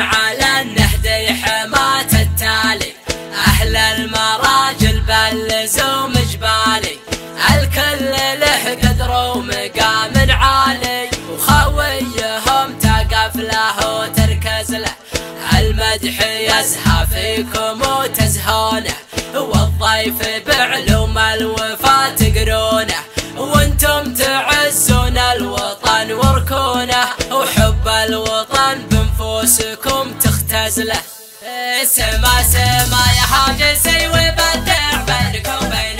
على النهدي حماة التالي أهل المراجل باللزوم جبالي الكل له قدر ومقام عالي. وخويهم تقف له وتركز له المدح يزهى فيكم وتزهونه. والضيف بعلوم الوفا تقرونه وأنتم تعزون الوطن وركونه وحب الوطن بنفوسكم تختزله سما سما يا حاج سيوي بدع بينكم وبيني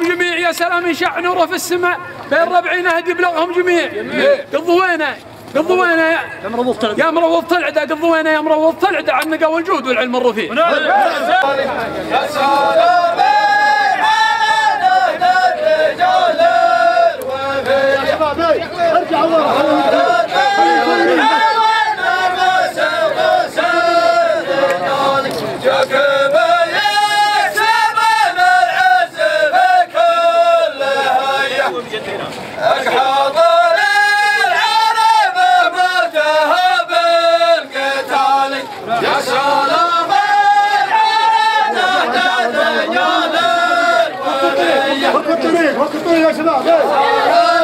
يبلغهم جميع يا سلام شاع نوره في السماء. بين ربعين هدي يبلغهم جميع. قضوا وينه قضوا وينه يا يا مروض طلعده قضوا وينه يا مروض طلعده عن النقا والجود والعلم الرفيع ارجع ورا Hakkı Bey, Hakkı Bey yaşına. Bey.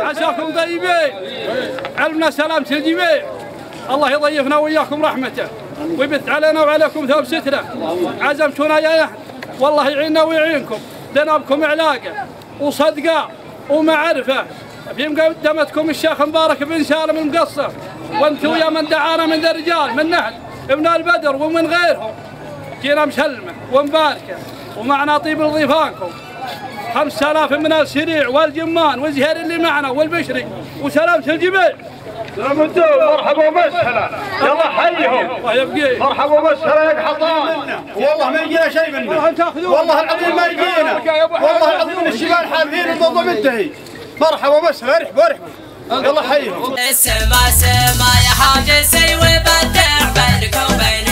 عساكم طيبين. علمنا سلامة الجميع الله يضيفنا وياكم رحمته. ويبث علينا وعليكم ثوب سترة. عزمتونا يا نحن والله يعيننا ويعينكم. لنا بكم علاقة وصدقة ومعرفة. في مقدمتكم الشيخ مبارك بن سالم المقصر. وأنتم يا من دعانا من ذا الرجال من نهل ابن البدر ومن غيرهم. جينا مسلمة ومباركة. ومعنا طيب لضيفانكم خمس آلاف من السريع والجمان والزهير اللي معنا والبشري. وسلامة الجميع سلام الدول. مرحبا ومسهلا. يلا حيهم. الله يبقيه مرحبا ومسهلا يا حطان. والله ما يجينا شيء منه. والله العظيم ما يجينا. والله العظيم الشمال حالفين الموضوع منتهي. مرحبا بس ارحبوا ارحبوا. يلا حيهم. السما سما يا حاج سي وبدع بينك وبيني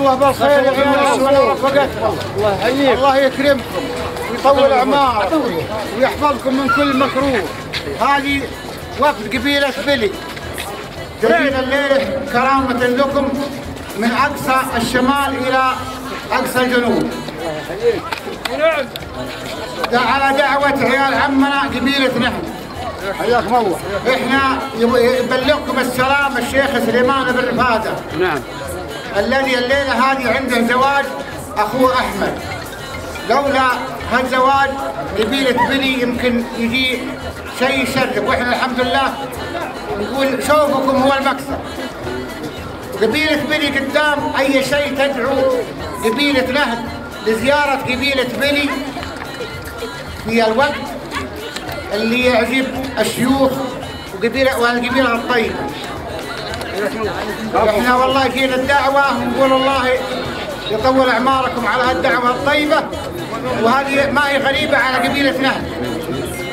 الله بالخير يا رفقتكم الله يحييك. الله يكرمكم ويطول اعماركم ويحفظكم من كل مكروه. هذه وفد قبيله بلي جايين الليلة كرامة لكم من أقصى الشمال إلى أقصى الجنوب. ده على دعوة عيال عمنا قبيله نحن. حياكم الله. إحنا يبلغكم السلام الشيخ سليمان بن رفادة. نعم. الذي الليلة هذه عنده زواج أخوه أحمد. لولا هالزواج قبيله بلي يمكن يجي شيء يشرف وإحنا الحمد لله نقول شوفكم هو المكسب. قبيله بلي قدام أي شيء تدعو. قبيله نهد لزيارة قبيله بلي في الوقت اللي يعجب الشيوخ. وقبيله والقبيله الطيبة. إحنا والله جينا الدعوة ونقول الله يطول أعماركم على هالدعوة الطيبة وهذه ما هي غريبة على قبيله نهد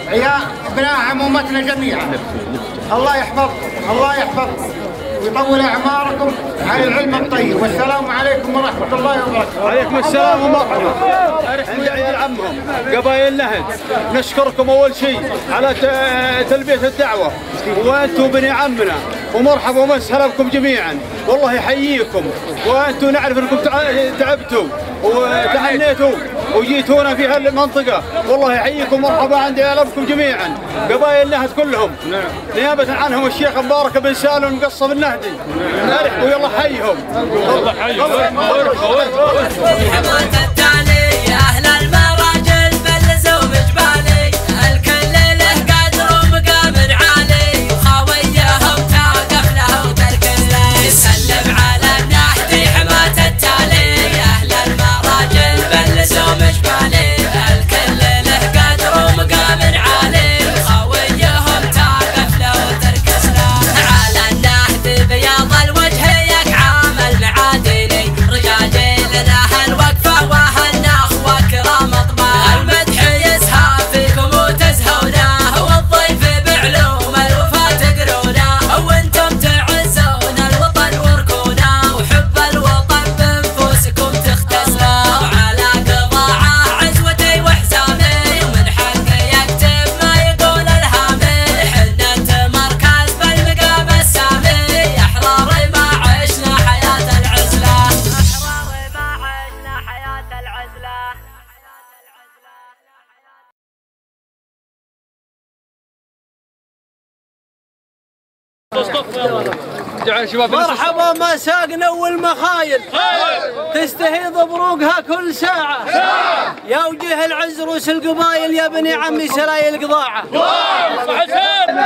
عيال ابناء عمومتنا جميعا. الله يحفظكم الله يحفظكم. ويطول أعماركم. على العلم الطيب. والسلام عليكم ورحمة الله وبركاته. عليكم السلام ومرحبا عند عيال عمهم قبائل نهد نشكركم أول شيء على تلبية الدعوة. وأنتم بني عمنا. ومرحبا ومسهلا بكم جميعا. والله يحييكم. وأنتم نعرف أنكم تع- تعبتوا. وجيتونا في هالمنطقه والله يحييكم مرحبا عند عيالكم جميعا. قبائل نهد كلهم. نيابة عنهم الشيخ مبارك بن سالم المقصب النهدي نرحبوا يلا حيهم. الله حيهم مرحبا مساقنا والمخايل. تستهيض بروقها كل ساعة. يا وجه العز روس القبايل يا بني عمي سرايل قضاعة. حسين